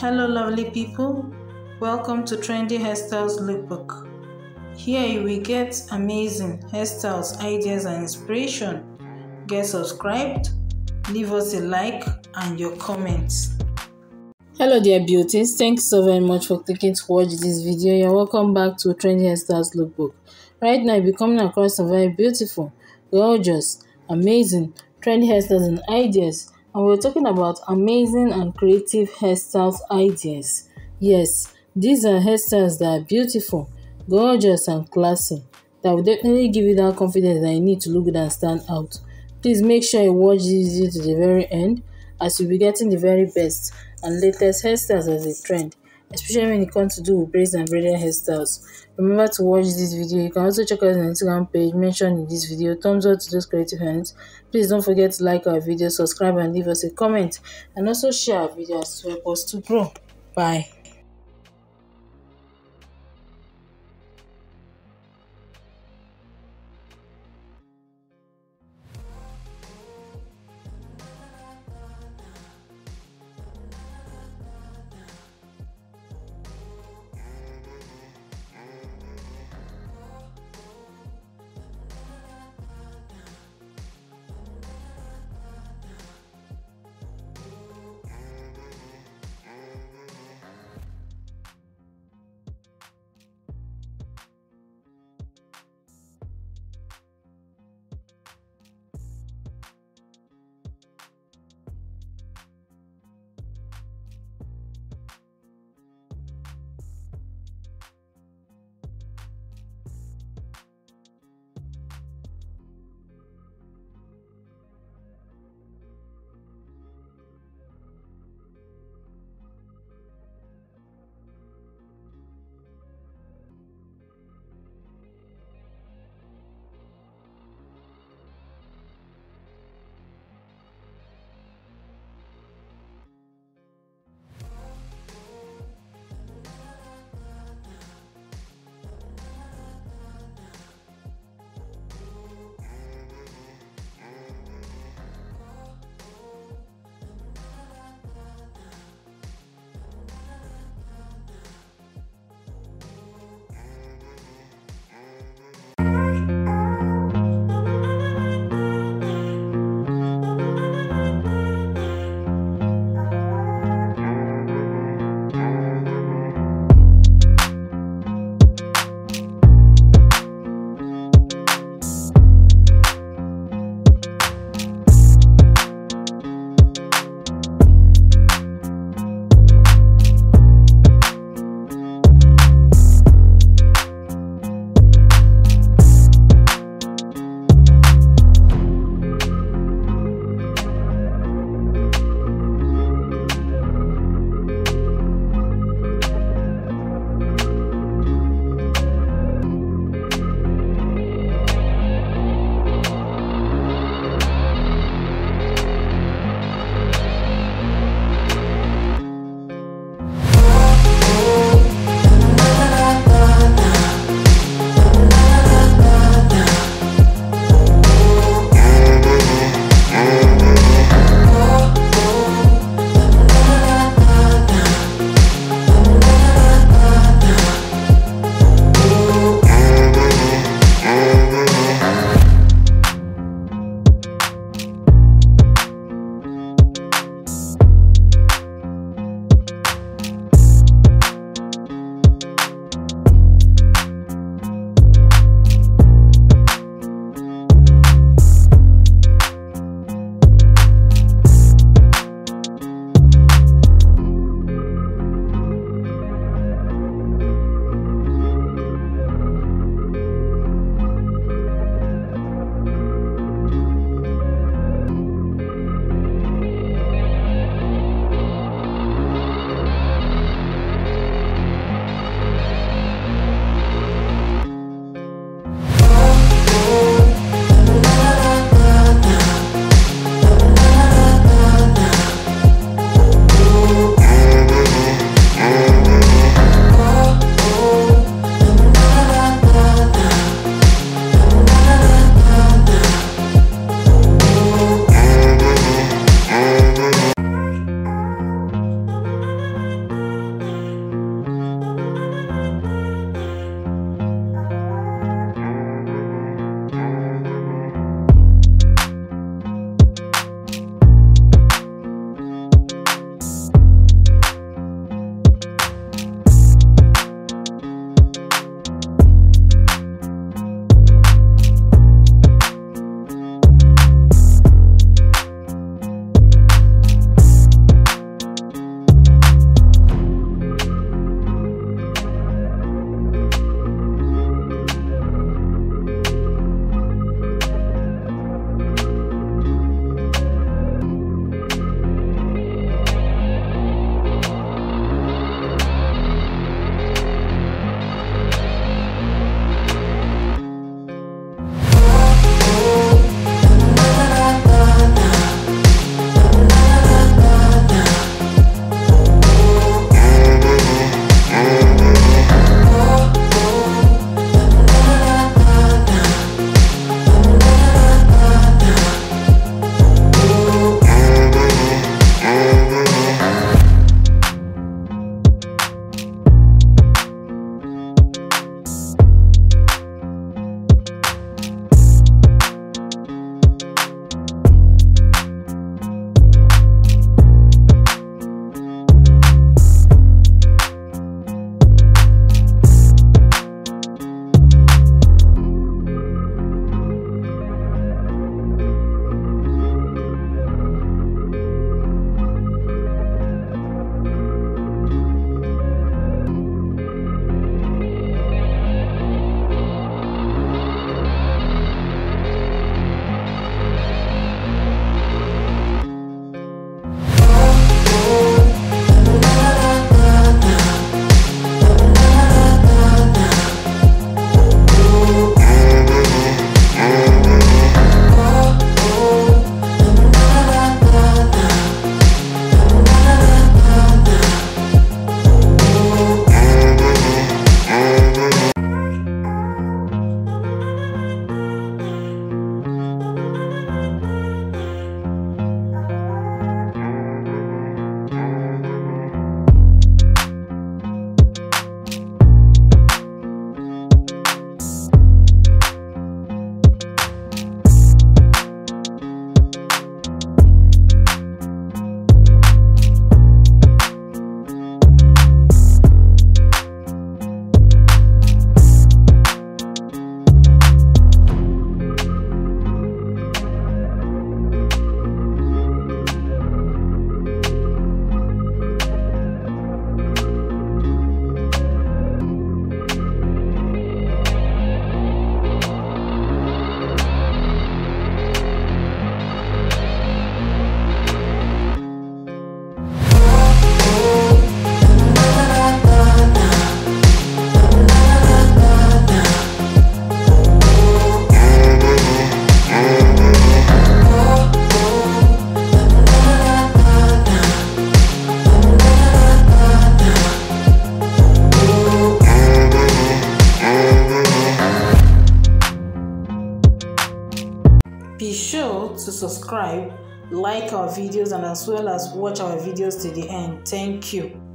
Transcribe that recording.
Hello, lovely people. Welcome to Trendy Hairstyles Lookbook. Here we get amazing hairstyles, ideas, and inspiration. Get subscribed, leave us a like, and your comments. Hello, dear beauties. Thanks so very much for clicking to watch this video. You're welcome back to Trendy Hairstyles Lookbook. Right now, you're coming across some very beautiful, gorgeous, amazing, trendy hairstyles and ideas and we're talking about amazing and creative hairstyles ideas. Yes, these are hairstyles that are beautiful, gorgeous, and classy that will definitely give you that confidence that you need to look good and stand out. Please make sure you watch this video to the very end as you'll be getting the very best and latest hairstyles as a trend especially when it comes to do with braids and braided hairstyles. Remember to watch this video. You can also check out our Instagram page mentioned in this video. Thumbs up to those creative hands. Please don't forget to like our video, subscribe and leave us a comment and also share our videos to help us to grow. Bye. Subscribe, like our videos, and as well as watch our videos to the end. Thank you.